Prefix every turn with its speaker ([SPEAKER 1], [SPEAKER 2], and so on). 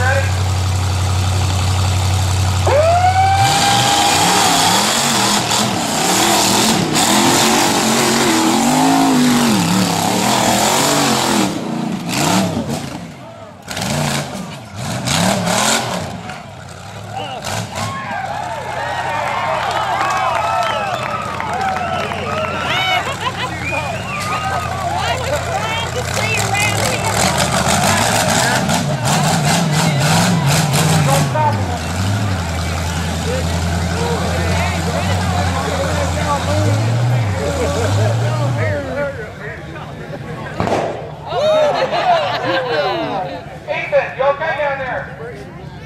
[SPEAKER 1] ready? defense. you okay down there?